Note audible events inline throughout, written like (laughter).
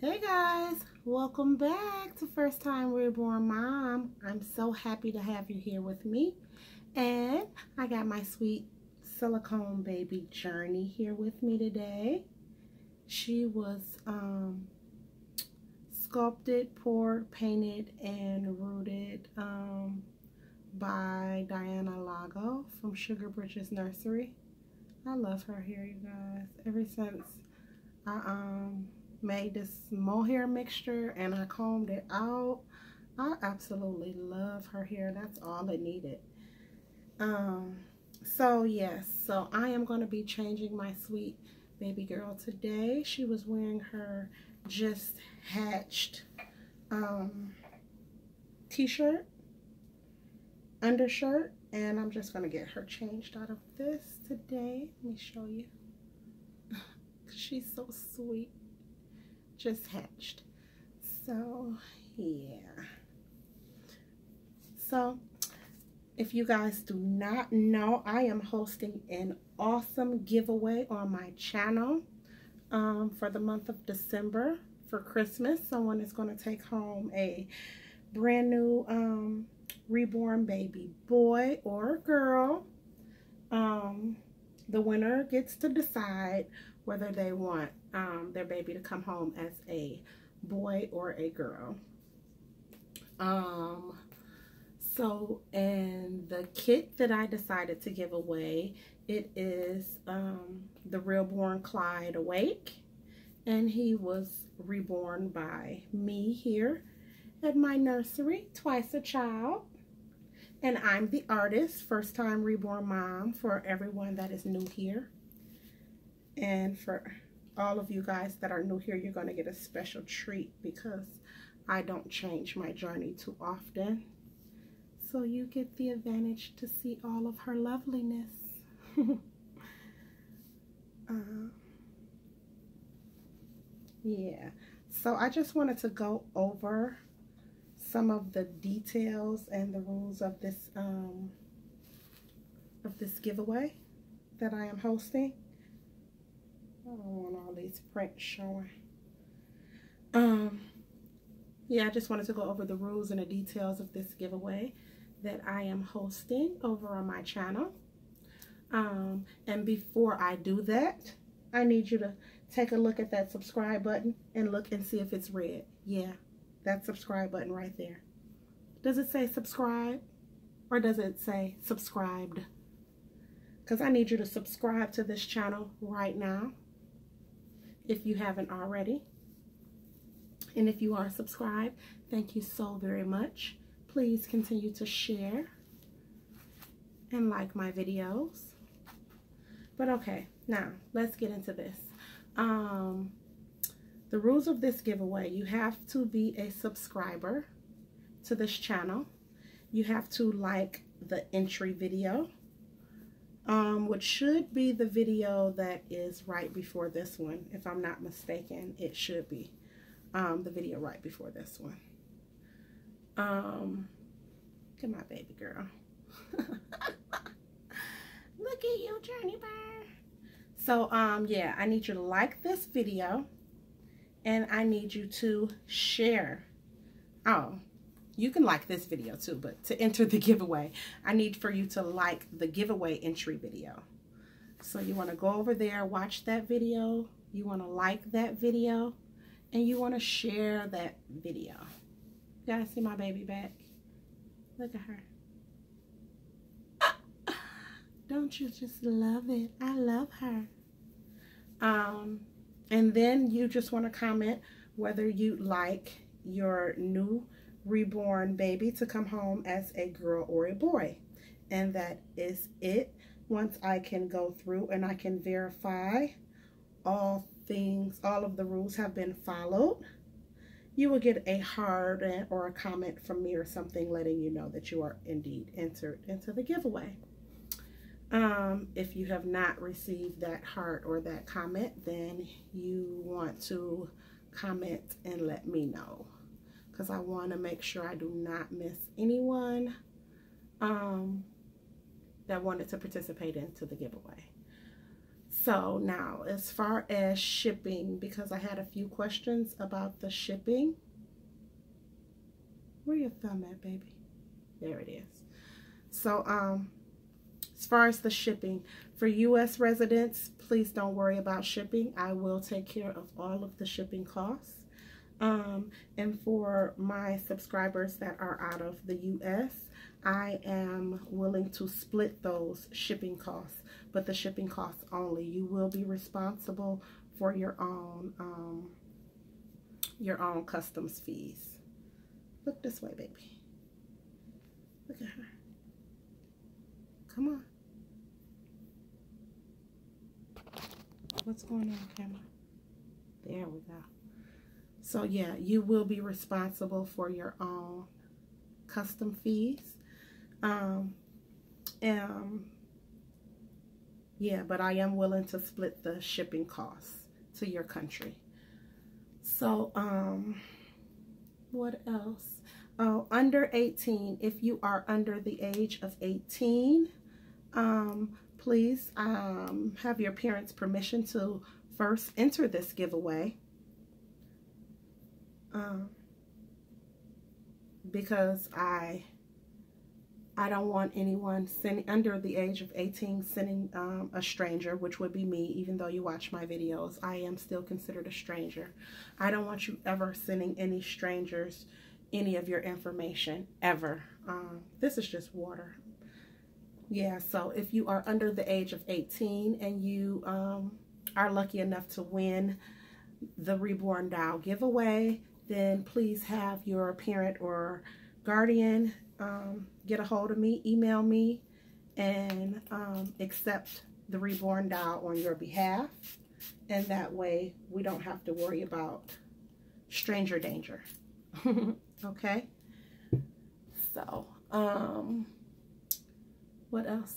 Hey guys, welcome back to First Time Reborn Mom. I'm so happy to have you here with me. And I got my sweet silicone baby Journey here with me today. She was um, sculpted, poured, painted, and rooted um, by Diana Lago from Sugar Bridges Nursery. I love her here, you guys. Ever since I um, made this mohair mixture and I combed it out, I absolutely love her hair. That's all it needed. Um, so yes, so I am going to be changing my sweet baby girl today. She was wearing her just hatched um, t-shirt, undershirt, and I'm just going to get her changed out of this today. Let me show you. (laughs) She's so sweet. Just hatched. So, yeah. So, if you guys do not know, I am hosting an awesome giveaway on my channel um, for the month of December for Christmas. Someone is going to take home a brand new um, reborn baby boy or girl. Um, the winner gets to decide whether they want um, their baby to come home as a boy or a girl. Um, so, and the kit that I decided to give away, it is um, the Realborn Clyde Awake. And he was reborn by me here at my nursery, Twice a Child. And I'm the artist, first time reborn mom for everyone that is new here. And for all of you guys that are new here, you're going to get a special treat because I don't change my journey too often. So you get the advantage to see all of her loveliness. (laughs) uh, yeah, so I just wanted to go over some of the details and the rules of this um, of this giveaway that I am hosting. I don't want all these prints showing. Um, yeah, I just wanted to go over the rules and the details of this giveaway that I am hosting over on my channel. Um, and before I do that, I need you to take a look at that subscribe button and look and see if it's red. Yeah, that subscribe button right there. Does it say subscribe or does it say subscribed? Because I need you to subscribe to this channel right now if you haven't already. And if you are subscribed, thank you so very much. Please continue to share and like my videos. But okay, now let's get into this. Um, the rules of this giveaway, you have to be a subscriber to this channel. You have to like the entry video, um, which should be the video that is right before this one. If I'm not mistaken, it should be um, the video right before this one. Um, look at my baby girl. (laughs) look at you, Journey Bird. So, um, yeah, I need you to like this video and I need you to share. Oh, you can like this video too, but to enter the (laughs) giveaway, I need for you to like the giveaway entry video. So you want to go over there, watch that video. You want to like that video and you want to share that video. You guys see my baby back? Look at her. (laughs) Don't you just love it? I love her. Um, and then you just want to comment whether you like your new reborn baby to come home as a girl or a boy. And that is it. Once I can go through and I can verify all things, all of the rules have been followed, you will get a heart or a comment from me or something letting you know that you are indeed entered into the giveaway. Um, if you have not received that heart or that comment, then you want to comment and let me know because I want to make sure I do not miss anyone um, that wanted to participate into the giveaway. So now, as far as shipping, because I had a few questions about the shipping. Where your thumb at, baby? There it is. So, um, as far as the shipping, for U.S. residents, please don't worry about shipping. I will take care of all of the shipping costs. Um, and for my subscribers that are out of the U.S., I am willing to split those shipping costs, but the shipping costs only. You will be responsible for your own um, your own customs fees. Look this way, baby. Look at her. Come on. What's going on, camera? There we go. So yeah, you will be responsible for your own custom fees. Um, um, yeah, but I am willing to split the shipping costs to your country. So, um, what else? Oh, under 18, if you are under the age of 18, um, please um, have your parents' permission to first enter this giveaway. Um, because I I don't want anyone under the age of 18 sending um, a stranger, which would be me, even though you watch my videos. I am still considered a stranger. I don't want you ever sending any strangers any of your information, ever. Um, this is just water. Yeah, so if you are under the age of 18 and you um, are lucky enough to win the Reborn Doll giveaway, then please have your parent or guardian um, get a hold of me, email me, and um, accept the reborn doll on your behalf. And that way we don't have to worry about stranger danger. (laughs) okay? So, um, what else?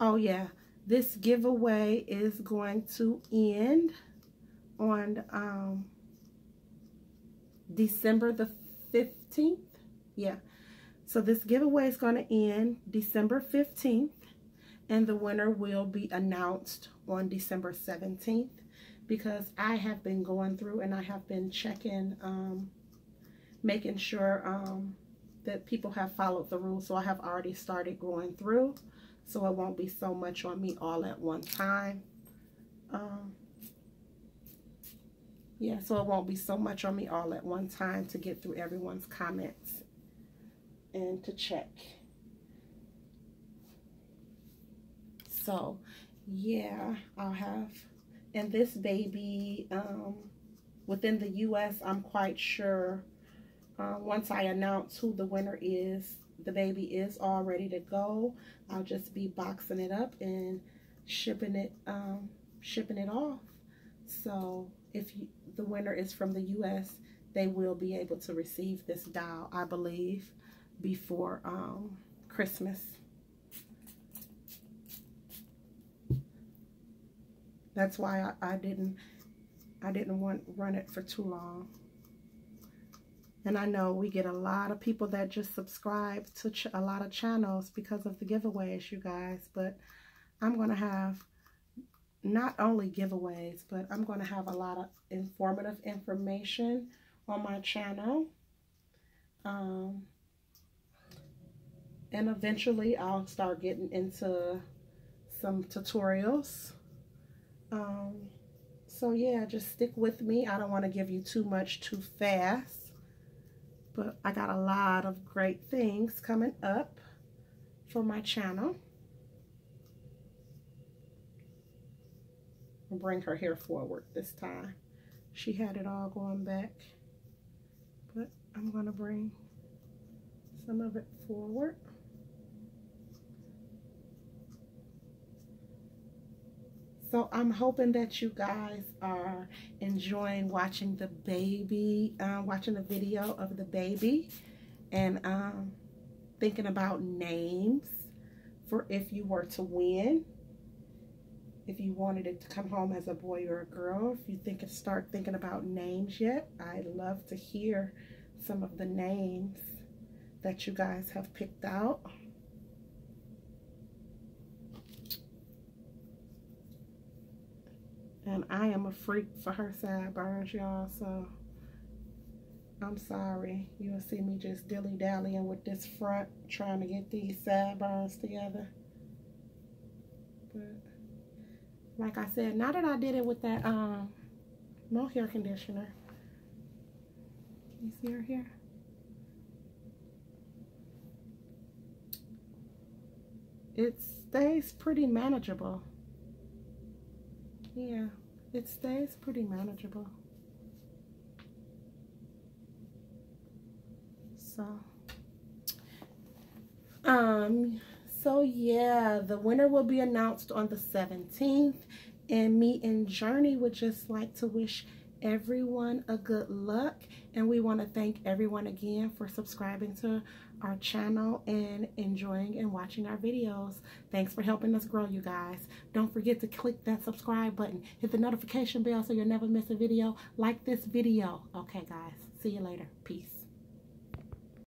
Oh, yeah. This giveaway is going to end on um, December the 15th. Yeah, so this giveaway is going to end December 15th and the winner will be announced on December 17th because I have been going through and I have been checking, um, making sure um, that people have followed the rules. So I have already started going through so it won't be so much on me all at one time. Um, yeah, so it won't be so much on me all at one time to get through everyone's comments and to check. So, yeah, I'll have, and this baby, um, within the U.S., I'm quite sure uh, once I announce who the winner is, the baby is all ready to go. I'll just be boxing it up and shipping it, um, shipping it off. So if you, the winner is from the U.S., they will be able to receive this doll, I believe before um, Christmas. That's why I, I didn't I didn't want run it for too long. And I know we get a lot of people that just subscribe to a lot of channels because of the giveaways, you guys. But I'm going to have not only giveaways, but I'm going to have a lot of informative information on my channel. Um, and eventually I'll start getting into some tutorials. Um, so yeah, just stick with me. I don't want to give you too much too fast. But I got a lot of great things coming up for my channel. Bring her hair forward this time. She had it all going back. But I'm to bring some of it forward. So I'm hoping that you guys are enjoying watching the baby, uh, watching the video of the baby and um, thinking about names for if you were to win. If you wanted it to come home as a boy or a girl, if you think start thinking about names yet, I'd love to hear some of the names that you guys have picked out. And I am a freak for her sideburns, y'all. So I'm sorry. You'll see me just dilly-dallying with this front, trying to get these sideburns together. But like I said, now that I did it with that um hair conditioner. You see her here? It stays pretty manageable. Yeah, it stays pretty manageable. So, um, so yeah, the winner will be announced on the 17th. And me and Journey would just like to wish everyone a good luck. And we want to thank everyone again for subscribing to our channel and enjoying and watching our videos. Thanks for helping us grow, you guys. Don't forget to click that subscribe button. Hit the notification bell so you'll never miss a video. Like this video. Okay, guys. See you later. Peace.